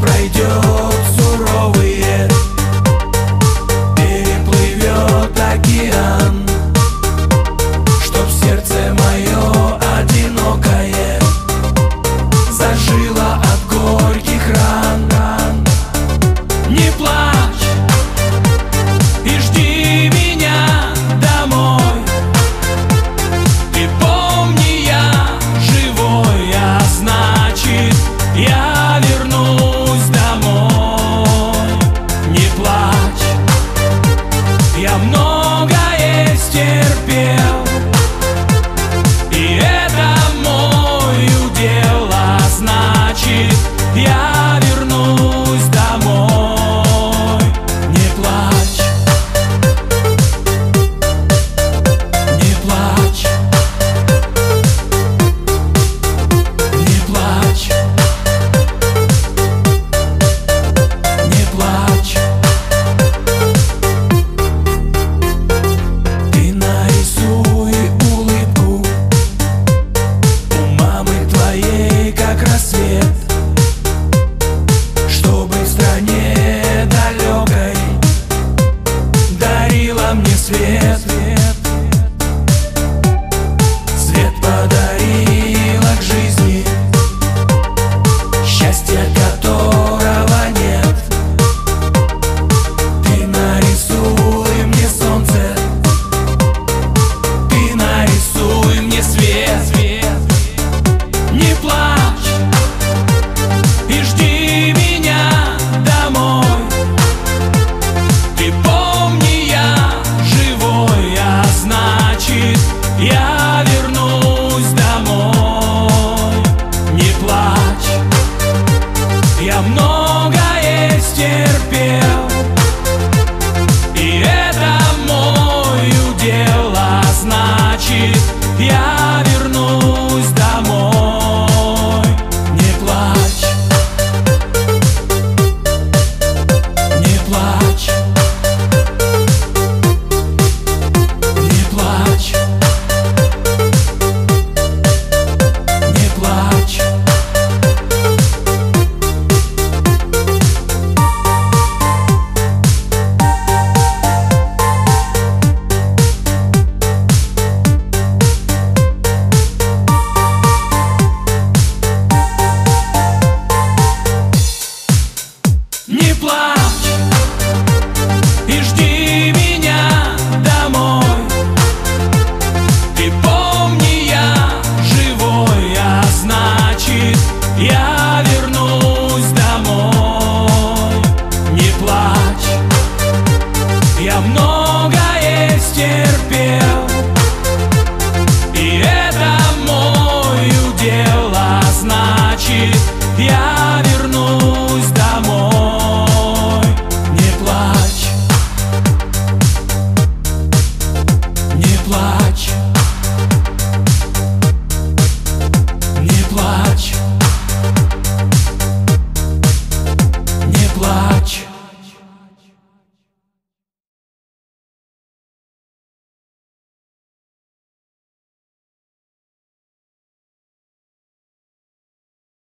пройдет. мне свет, свет.